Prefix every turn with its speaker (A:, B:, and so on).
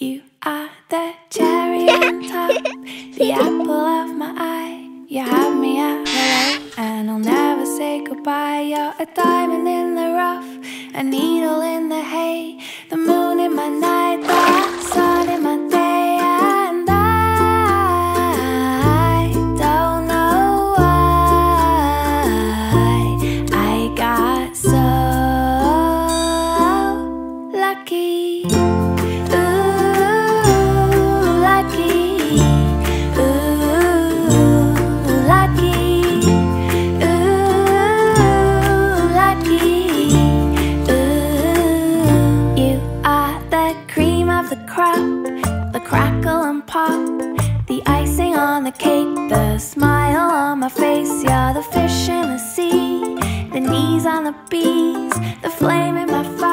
A: You are the cherry on top, the apple of my eye. You have me at hello, and I'll never say goodbye. You're a diamond in the rough, a needle in the hay, the moon in my night, the sun in my day, and I don't know why I got so lucky. The crackle and pop, the icing on the cake, the smile on my face. You're the fish in the sea, the knees on the bees, the flame in my fire.